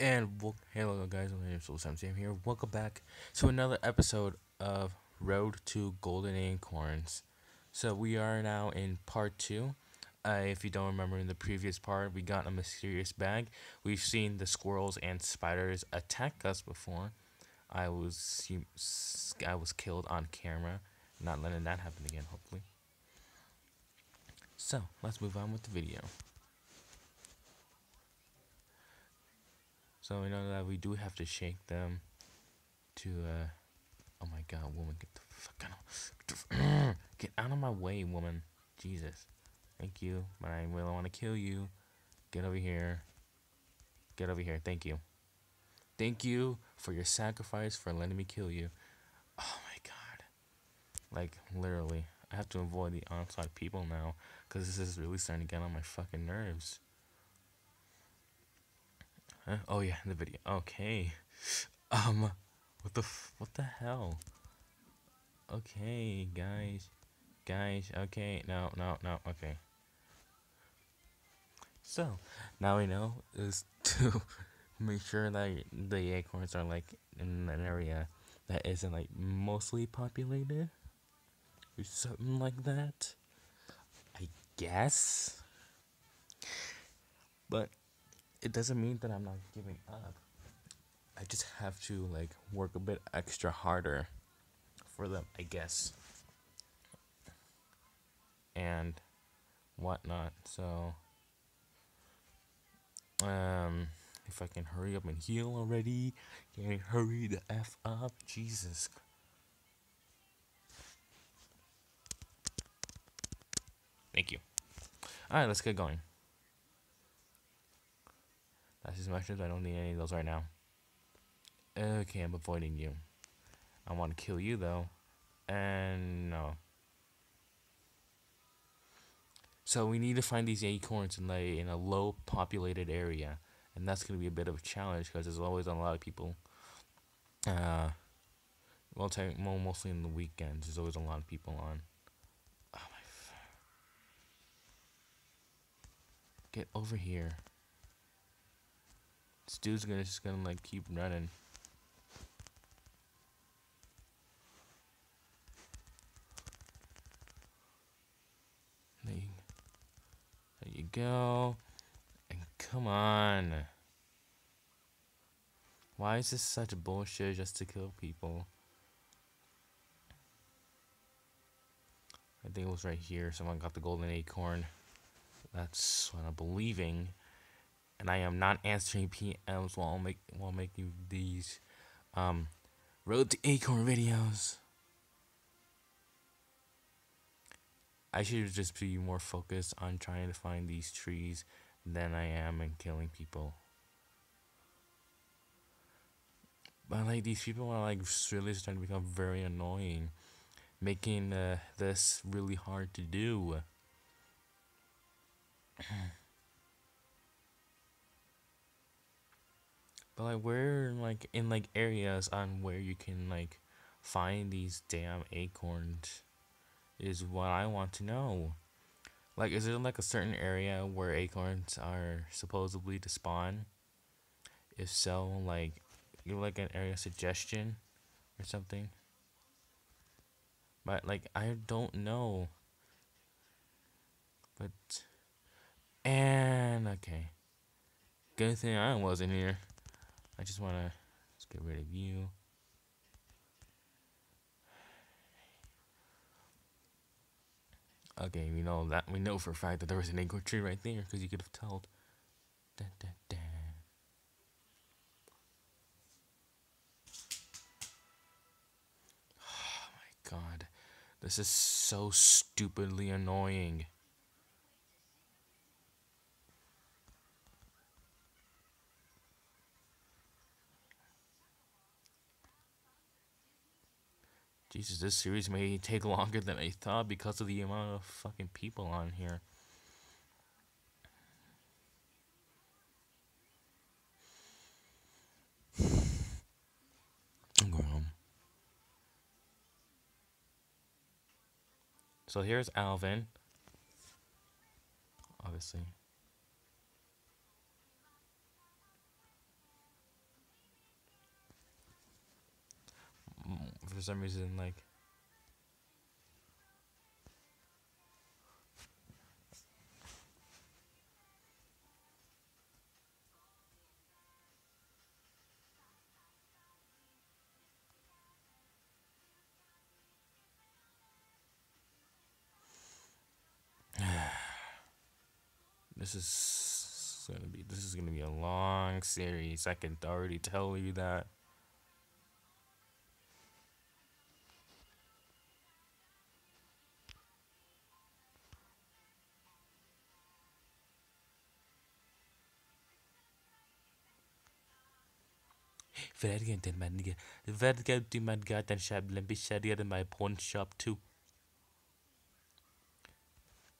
And wel- hello guys, my name is Silver Sam here. Welcome back to another episode of Road to Golden Acorns. So we are now in part two. Uh, if you don't remember in the previous part, we got a mysterious bag. We've seen the squirrels and spiders attack us before. I was I was killed on camera. Not letting that happen again, hopefully. So let's move on with the video. So we know that we do have to shake them to uh oh my god, woman, get the fuck out of get, out of my way, woman. Jesus. Thank you, but I really want to kill you. Get over here. Get over here. Thank you. Thank you for your sacrifice for letting me kill you. Oh my god. Like literally, I have to avoid the onslaught people now cuz this is really starting to get on my fucking nerves. Huh? Oh yeah, the video. Okay. Um, what the what the hell? Okay, guys, guys. Okay, no, no, no. Okay. So now we know is to make sure that the acorns are like in an area that isn't like mostly populated or something like that. I guess. But it doesn't mean that I'm not giving up. I just have to like work a bit extra harder for them, I guess. And whatnot. So um if I can hurry up and heal already, can you hurry the F up? Jesus. Thank you. Alright, let's get going. Mushrooms. I don't need any of those right now. Okay, I'm avoiding you. I want to kill you though. And no. So we need to find these acorns in a, in a low populated area. And that's going to be a bit of a challenge because there's always a lot of people. Uh, well, well, mostly in the weekends. There's always a lot of people on. Oh my. Get over here. This dude's gonna just gonna like keep running. There you, go. And come on. Why is this such bullshit just to kill people? I think it was right here. Someone got the golden acorn. That's what I'm believing and I am not answering PMs while make while making these um road to acorn videos. I should just be more focused on trying to find these trees than I am in killing people. But like these people are like really starting to become very annoying, making uh, this really hard to do. But like where like in like areas on where you can like find these damn acorns is what I want to know. Like is there like a certain area where acorns are supposedly to spawn? If so, like give like an area suggestion or something. But like I don't know. But and okay. Good thing I wasn't here. I just want to get rid of you. Okay, we know that we know for a fact that there was an acorn tree right there because you could have told. Oh my god, this is so stupidly annoying. Jesus, this series may take longer than I thought because of the amount of fucking people on here. I'm going home. So here's Alvin. Obviously. Some reason, like. this is gonna be this is gonna be a long series. I can already tell you that. Very intense, man. nigga. Very guilty, man. Goddamn shab. Let me share the my pawn shop, too.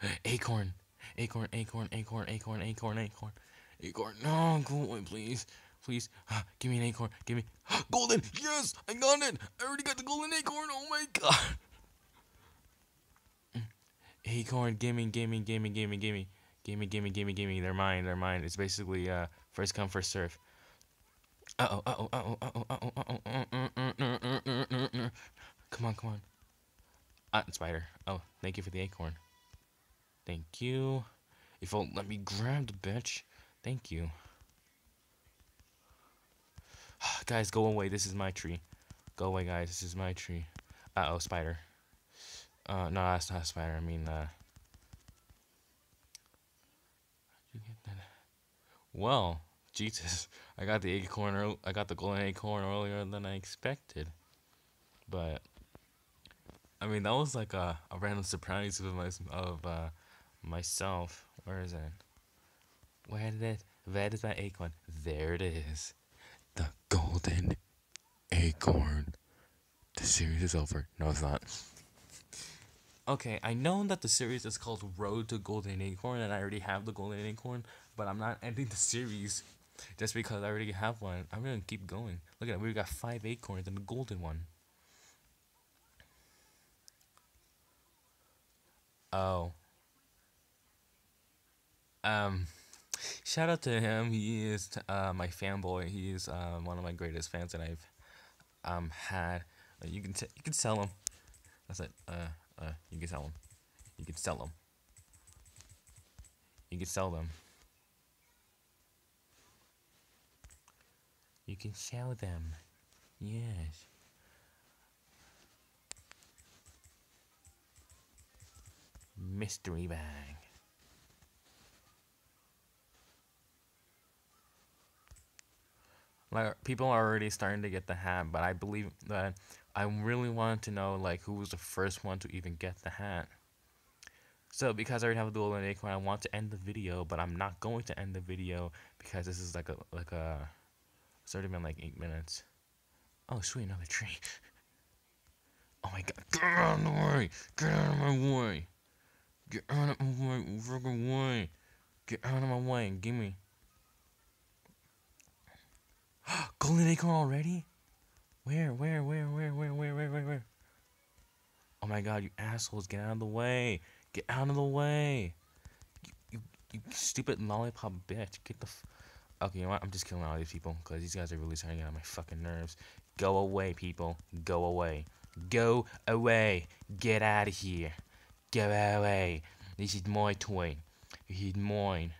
Acorn. Acorn, acorn, acorn, acorn, acorn, acorn. Acorn. No, golden, please. Please. Ah, give me an acorn. Give me. golden. Yes, I got it. I already got the golden acorn. Oh, my God. Mm. acorn, gimme, gimme, gimme, gimme, gimme. Gimme, gimme, gimme, gimme. They're mine. They're mine. It's basically uh, first come, first serve. Uh oh, uh oh, uh oh, uh oh, uh oh, uh oh. Come on, come on. Ah, spider. Oh, thank you for the acorn. Thank you. If you'll let me grab the bitch. Thank you. guys, go away. This is my tree. Go away, guys. This is my tree. Uh oh, spider. Uh, no, that's not spider. I mean, uh. Well, Jesus, I got the acorn. I got the golden acorn earlier than I expected. But I mean, that was like a, a random surprise of my of uh, myself. Where is it? Where did it? Where is my acorn? There it is. The golden acorn. The series is over. No, it's not. Okay, I know that the series is called Road to Golden Acorn, and I already have the Golden Acorn, but I'm not ending the series just because I already have one. I'm gonna keep going. Look at it, we got five acorns and a golden one. Oh. Um, shout out to him. He is uh, my fanboy. He is uh, one of my greatest fans that I've um had. You can you can sell him. That's it. Uh, uh, you can sell them. You can sell them. You can sell them. You can sell them. Yes. Mystery bag. Like people are already starting to get the hat, but I believe that I really wanted to know like who was the first one to even get the hat. So because I already have a dual acorn, I want to end the video, but I'm not going to end the video because this is like a like a it's already been like eight minutes. Oh sweet, another tree. Oh my god, get out of the way! Get out of my way! Get out of my way, way! Get out of my way and give me Golden acorn already? Where, where, where, where, where, where, where, where, where? Oh my god, you assholes, get out of the way. Get out of the way. You, you, you stupid lollipop bitch. Get the f- Okay, you know what? I'm just killing all these people because these guys are really starting to get on my fucking nerves. Go away, people. Go away. Go away. Get out of here. Go away. This is my toy. This is mine.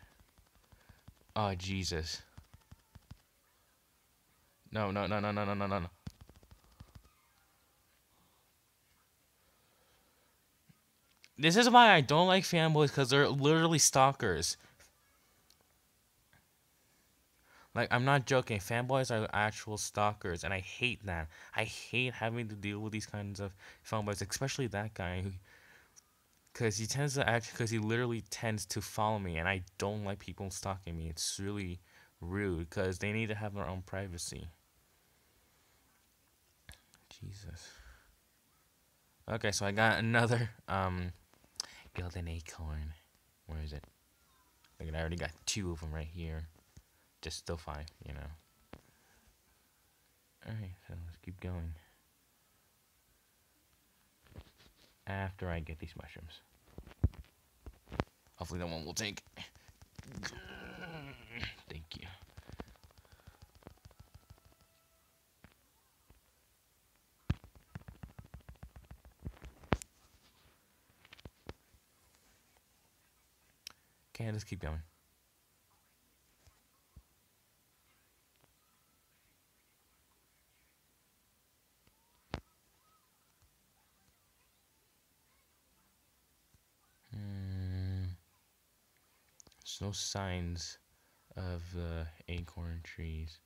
Oh, Jesus. No, no, no, no, no, no, no, no. This is why I don't like fanboys because they're literally stalkers. Like, I'm not joking. Fanboys are actual stalkers, and I hate that. I hate having to deal with these kinds of fanboys, especially that guy. Because he tends to act, because he literally tends to follow me, and I don't like people stalking me. It's really rude, because they need to have their own privacy. Jesus. Okay, so I got another, um, golden acorn. Where is it? Look, I already got two of them right here just still fine, you know. Alright, so let's keep going. After I get these mushrooms. Hopefully that one will take. Thank you. Okay, let's keep going. No signs of the acorn trees.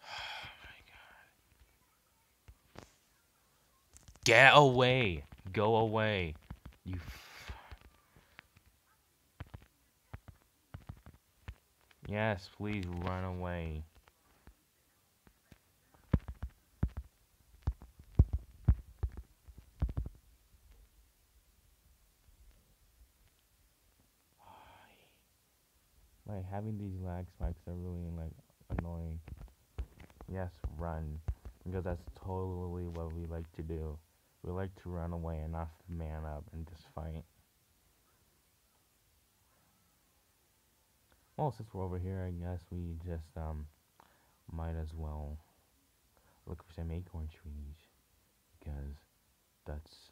Oh Get away! Go away! You. Yes, please run away. like having these lag spikes are really like annoying. Yes, run. Because that's totally what we like to do. We like to run away and not man up and just fight. Well, since we're over here, I guess we just um might as well look for some acorn trees because that's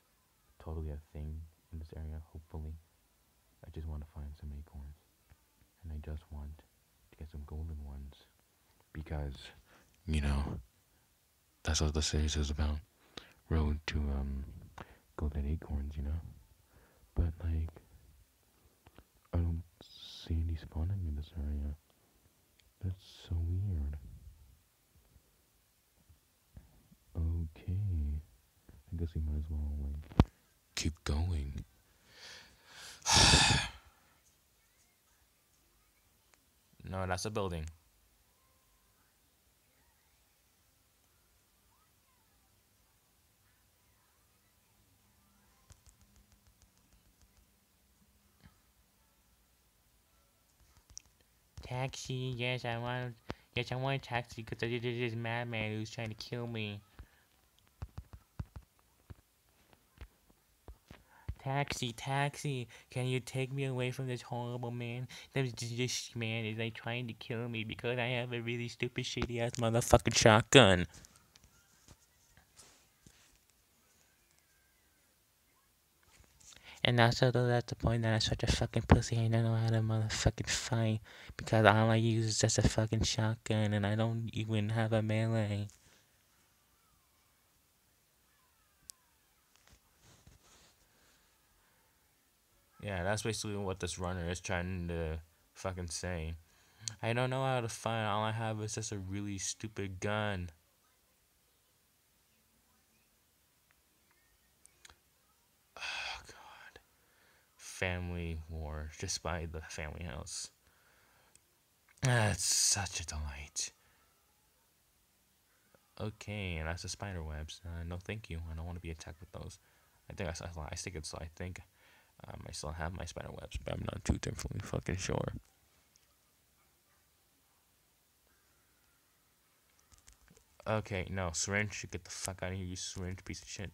totally a thing in this area. Hopefully, I just want to find some acorns, and I just want to get some golden ones because you know that's what the series is about road to um golden acorns, you know. But like see any spawning in this area. That's so weird. Okay. I guess we might as well like keep going. no, that's a building. Taxi, yes, I want, yes, I want a taxi because there's this madman who's trying to kill me. Taxi, taxi, can you take me away from this horrible man? This, this man is like trying to kill me because I have a really stupid, shitty ass motherfucking shotgun. And also, though, that's the point that I'm such a fucking pussy. and I don't know how to motherfucking fight because all I use is just a fucking shotgun, and I don't even have a melee. Yeah, that's basically what this runner is trying to fucking say. I don't know how to fight. All I have is just a really stupid gun. Oh god. Family war just by the family house. That's such a delight. Okay, and that's the spider webs. Uh, no, thank you. I don't want to be attacked with those. I think I, I, I think it's. I think um, I still have my spider webs, but I'm not too definitely fucking sure. Okay, no, syringe, get the fuck out of here, you syringe piece of shit.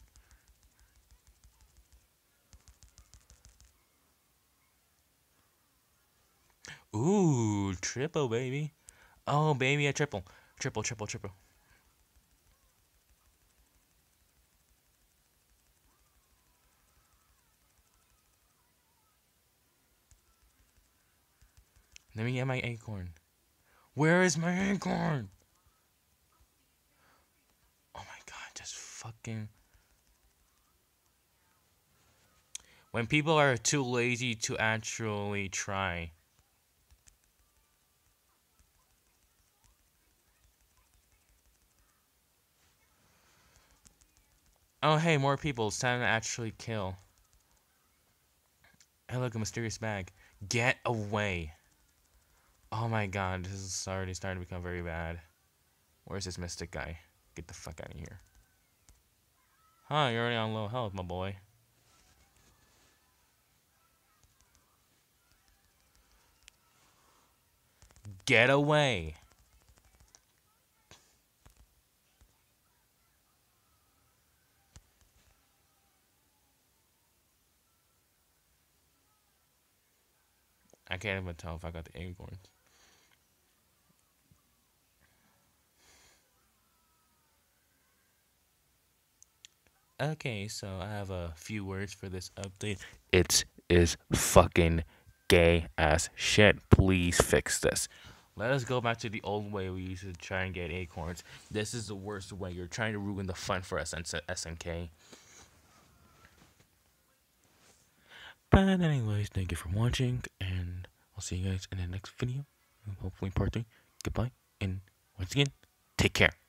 Ooh, triple, baby. Oh, baby, a triple. Triple, triple, triple. Let me get my acorn. Where is my acorn? Oh my god, just fucking. When people are too lazy to actually try. Oh, hey, more people. It's time to actually kill. Hey, look, a mysterious bag. Get away. Oh my god, this is already starting to become very bad. Where's this mystic guy? Get the fuck out of here. Huh, you're already on low health, my boy. Get away. I can't even tell if I got the acorns. Okay, so I have a few words for this update. It is fucking gay ass shit. Please fix this. Let us go back to the old way we used to try and get acorns. This is the worst way. You're trying to ruin the fun for us, SNK. But anyways, thank you for watching, and I'll see you guys in the next video. Hopefully part 3. Goodbye, and once again, take care.